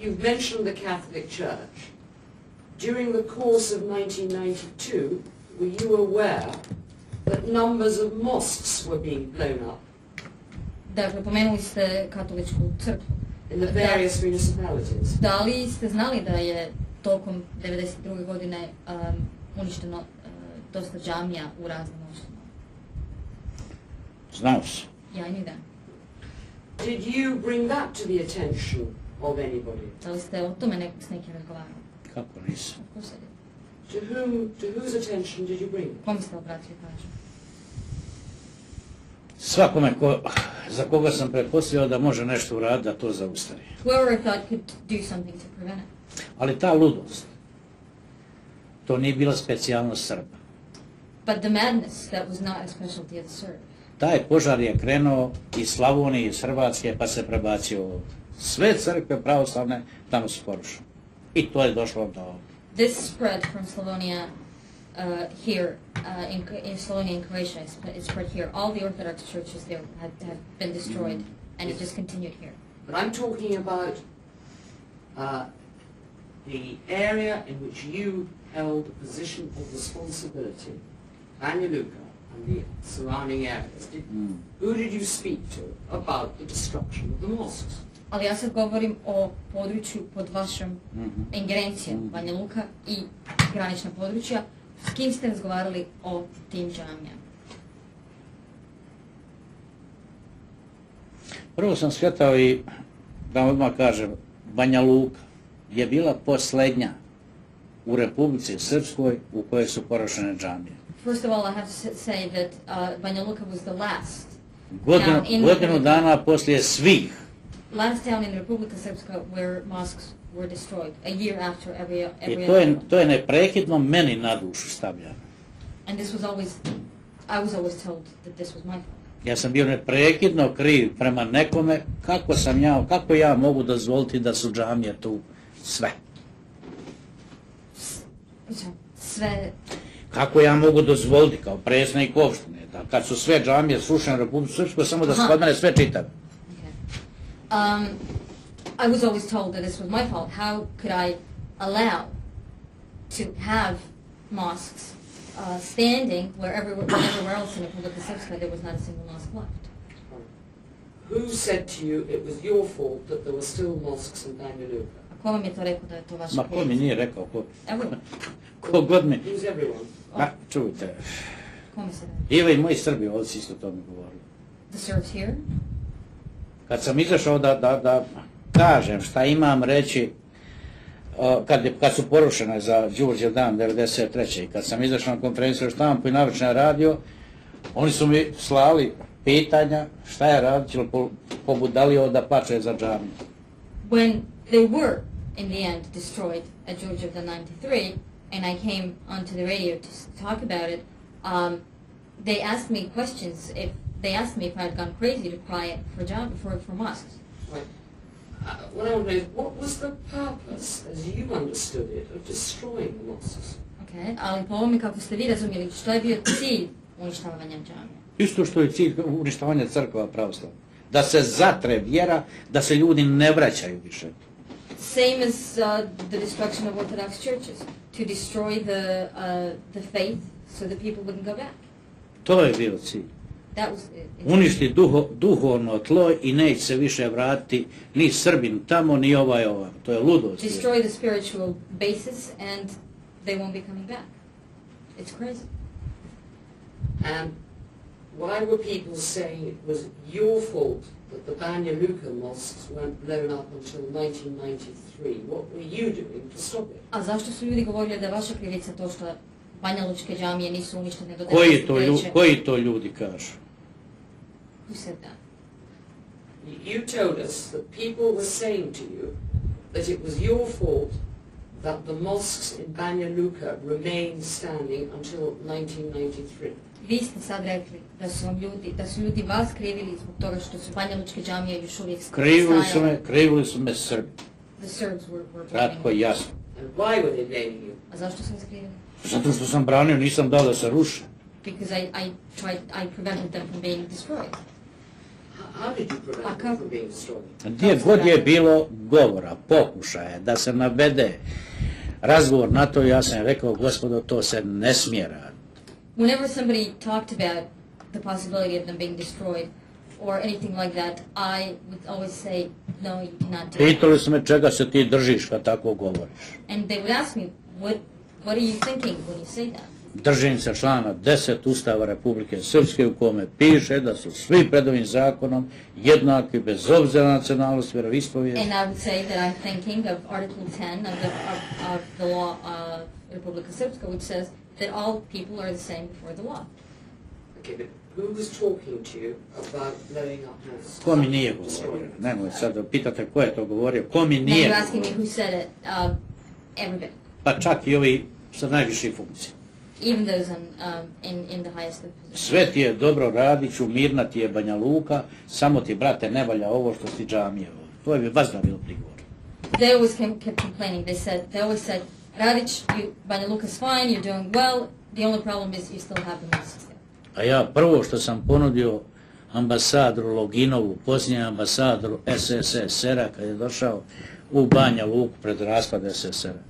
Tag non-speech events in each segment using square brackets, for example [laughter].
you've mentioned the Catholic Church. During the course of 1992, were you aware that numbers of mosques were being blown up Dakle, pomenuli ste katoličku crkvu. in the Da. various municipalities? Da li ste znali da je tokom 92. godine um, uništeno uh, dosta džamija u raznim opštinama? Znao se. Ja i da. Did you bring that to the attention of anybody? Da li ste o tome nek s nekim razgovarali? Kako nisam? To whom, to whose attention did you bring? Kome ste obratili pažnju? Svakome ko, za koga sam pretpostavljao da može nešto uraditi da to zaustavi. Whoever I thought could do something to prevent it. Ali ta ludost, to nije bila specijalnost Srba. But the madness, that was not a specialty of the Serb. Taj požar je krenuo iz Slavonije, iz Hrvatske, pa se prebacio ovdje. Sve crkve pravoslavne tamo su porušene. I to je došlo do ovdje. This spread from Slavonia uh, here, uh, in, in Slavonia and Croatia, it spread, here. All the Orthodox churches there have, have been destroyed, and it just continued here. But I'm talking about uh, the area in which you held a position of responsibility, Banja Luka and the surrounding areas. Did, Mm. Who did you speak to about the destruction of the mosques? Ali ja sad govorim o području pod vašom Mhm. ingerencijom, Mhm. Banja Luka i granična područja. S kim ste razgovarali o tim džamijama? Prvo sam shvatao i, da odmah kažem, Banja Luka je bila posljednja u Republici Srpskoj u kojoj su porušene džamije. First of all, I have to say that uh, Banja Luka was the last Godinu, Now, in- godinu dana poslije svih last town in Republika Srpska where mosques were destroyed, a year after every every i to je, to je neprekidno meni na dušu stavljano. And this was always, I was always told that this was my fault. Ja sam bio neprekidno kriv prema nekome kako sam ja, kako ja mogu dozvoliti da su džamije tu sve. Sve, Kako ja mogu dozvoliti kao predsjednik opštine da kad su sve džamije srušene u Republiku Srpskoj samo da se kod mene sve čita. Okay. Um, I was always told that this was my fault. How could I allow to have mosques uh, standing where everywhere, everywhere else in Republika Srpska there was not a single mosque left? Who said to you it was your fault that there were still mosques in Banja Luka? A ko vam je to rekao da je to vaša Ma ko mi krivica? nije rekao, ko, Evo, [laughs] ko god mi... Who's everyone? Ma, čujte, kome se radi? Iva i moji Srbi ovdje su isto to mi govorili. The Serbs here? Kad sam izašao da, da, da kažem šta imam reći, kad, kad su porušene za Đurđev dan 93. i kad sam izašao na konferenciju štampu i navršen radio, oni su mi slali pitanja šta je po, pobudalio da plače za džamiju. when they were in the end destroyed at Georgia of the 93 and I came onto the radio to talk about it, um, they asked me questions. If they asked me if I had gone crazy to cry for job for for mosques. Right. Uh, what I want to know is, what was the purpose, as you understood it, of destroying the mosques? Okay, ali po ovome kako ste vi razumjeli, što je bio cilj uništavanja džamija? Isto što je cilj uništavanja crkva pravoslavna. Da se zatre vjera, da se ljudi ne vraćaju više. Same as uh, the destruction of Orthodox churches, to destroy the uh, the faith so that people wouldn't go back. To je bio cilj. That was it. It's- uništi duho, duhovno tlo i neće se više vratiti ni Srbin tamo, ni ovaj ovaj. To je ludost. destroy the spiritual basis and they won't be coming back. It's crazy. And why were people saying it was your fault that the Banja Luka mosques weren't blown up until 1993? What were you doing to stop it? A zašto su ljudi govorili da je vaša krivica to što Banja Lučke džamije nisu uništene do Koji to, lju, 93. koji to ljudi kažu? Who said that? You- You told us that people were saying to you that it was your fault that the mosques in Banja Luka remained standing until 1993. Vi ste sad rekli da su vam ljudi, da su ljudi vas krivili zbog toga što su Banja Lučke džamije još uvijek Krivili su me, krivili su me Srbi. The Serbs were, were Kratko blaming i you. jasno. And why were they blaming you? A zašto su vas krivili? Zato što sam branio, nisam dao da se ruši. Because I, I tried, I prevented them from being destroyed. Gdje god je bilo govora, pokušaja da se navede razgovor na to, ja sam rekao, gospodo, to se ne smije raditi. Whenever somebody talked about the possibility of them being destroyed or anything like that, I would always say, no, you cannot do. Pitali su me čega se ti držiš kad tako govoriš. And they would ask me, what, what are you thinking when you say that? Držim se člana 10 Ustava Republike Srpske u kome piše da su svi pred ovim zakonom jednaki bez obzira na nacionalnost, vjeroispovijest. And I would say that I'm thinking of Article 10 of the, of, of the law of Republika Srpska, which says that all people are the same before the law. Okay, but who was talking to you about blowing up mosques? Ko mi nije govorio? Nemoj sad pitate ko je to govorio. Ko mi Now nije you're asking me govorio? who said it. Um, everybody, Pa čak i ovi sa najviših funkcija. Even those in, um, in, in the highest of. Sve ti je dobro Radiću, mirna ti je Banja Luka, samo ti, brate, ne valja ovo što si džamije. To je vazda bilo prigovor. They always came, kept complaining. They said, they always said, Radić, you, Banja Luka's fine, you're doing well. The only problem is you still have the there. A ja prvo što sam ponudio ambasadoru Loginovu, posljednjem ambasadoru SSSR-a kad je došao u Banja Luku pred raspad SSR-a,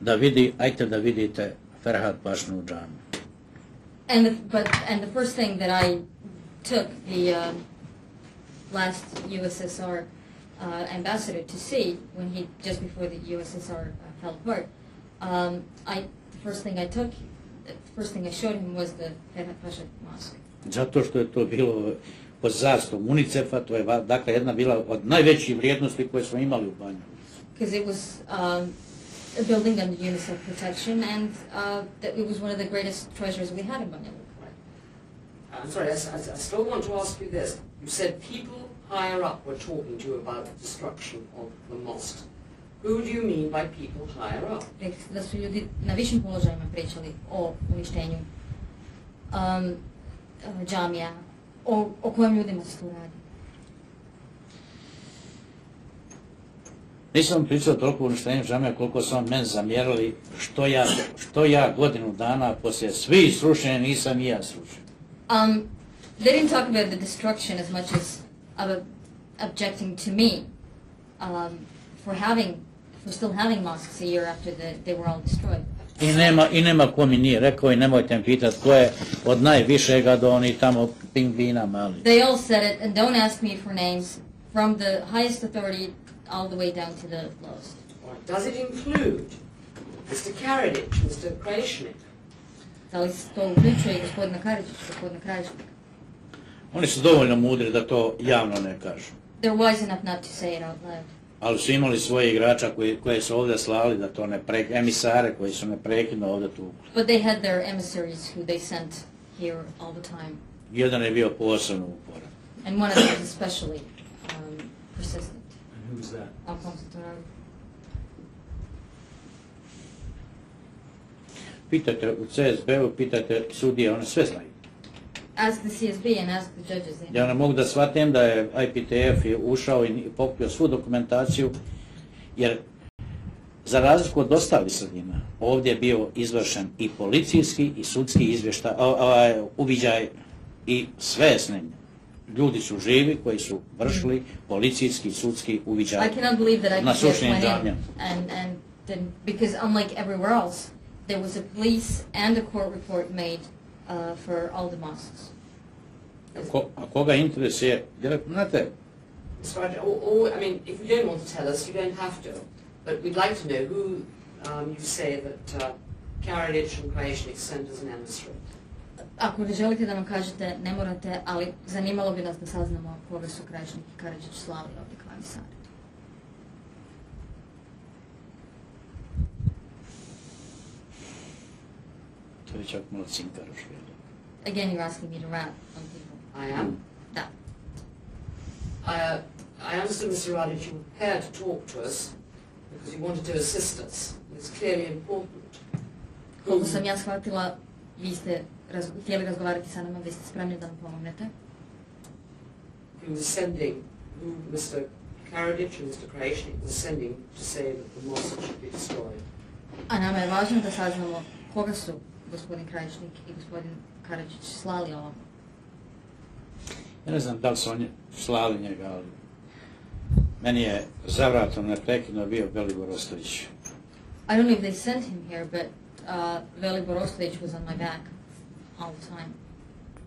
da vidi, ajte da vidite Ferhat Pašnu džamiju. And the, but and the first thing that I took the um, last USSR uh, ambassador to see when he just before the USSR uh, fell apart, um, I the first thing I took, the first thing I showed him was the Ferhat Pasha Mosque Zato što je to bilo pod zastavom UNICEF-a, to je va- dakle jedna bila od najvećih vrijednosti koje smo imali u Banju. Because it was um, a building under UNICEF protection and uh, that it was one of the greatest treasures we had in Luka. I'm sorry, I still want to ask you this. You said people higher up were talking to you about the destruction of the mosque. Who do you mean by people higher up? Rekli da su ljudi na višim položajima pričali o uništenju um, uh, džamija, o, o kojim ljudima se tu radi. Nisam pričao toliko o uništenju džamija koliko su on meni zamjerali što ja, što ja godinu dana poslije svih srušenja nisam i ja srušen. Um, they didn't talk about the destruction as much as of objecting to me um, for having, for still having mosques a year after the, they were all destroyed. I nema, I nema ko mi nije rekao i nemojte me pitat ko je od najvišega do onih tamo pingvina mali. They all said it, and don't ask me for names, from the highest authority all the way down to the lowest. All right, Does it include Mr. Karadzic, Mr. Krajšnik? Da li se to uključuje i gospodina Karadžića, gospodina Krajišnika? Oni su dovoljno mudri da to javno ne kažu. They're wise enough not to say it out loud. Ali su imali svoje igrača koji, koje su ovdje slali da to ne pre, emisare koji su neprekidno ovdje tu. But they had their emissaries who they sent here all the time. Jedan je bio posebno uporan. And one of them was especially um, persistent. Who's that? Alfonso Torrado. Pitajte u CSB-u, pitajte sudije, one sve znaju. Ask the CSB and ask the judges. Ja ne mogu da shvatim da je IPTF je ušao i pokupio svu dokumentaciju, jer za razliku od ostalih sredina, ovdje je bio izvršen i policijski i sudski izvještaj, uviđaj i sve je snimljeno. Ljudi su živi koji su vršili policijski i sudski uviđaj. Cannot believe that Na IPTF sušenje went in džamija. and, and didn't, because unlike everywhere else, there was a police and a court report made uh, for all the mosques. Ko, a koga interesuje, direktno, znate, Mr. Roger, or, or, I mean, if you don't want to tell us, you don't have to. But we'd like to know who um, you say that uh, Karadzic and Krajšnik sent as an emissary. Ako ne želite da nam kažete, ne morate, ali zanimalo bi nas da saznamo koga su Krajišnik i Karadžić slali ovdje kao emisari. to je čak malo cinkaroš. Again, you're asking me to rap on people. I am. Da. I, uh, I understand, Mr. Radic, you were prepared to talk to us because you wanted to assist us. It's clearly important. Koliko sam ja shvatila, vi ste raz, htjeli razgovarati sa nama, vi ste spremni da nam pomognete. Was sending, who Mr. Karadzic and Mr. Krajšnik was sending to say that the mosque should be destroyed. A nama je važno da saznamo koga su gospodin Krajišnik i gospodin Karadžić slali ovo. Ja ne znam da li su oni slali njega, ali meni je zavratom neprekidno bio Belibor Ostojić. I don't know if they sent him here, but uh, Velibor Ostojić was on my back all the time.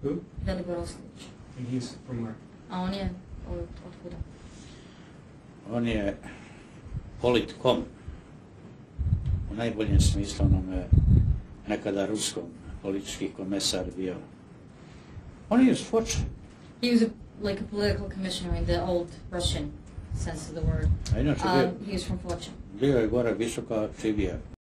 Who? Velibor Ostojić. And he's from where? A on je od, otkuda? On je politkom u najboljem smislu onome nekada ruskom politički komesar bio. On je Foče, He was a, like a political commissioner in the old Russian sense of the word. a inače bio, Um, he was from Foča. bio je gore visoka čivija.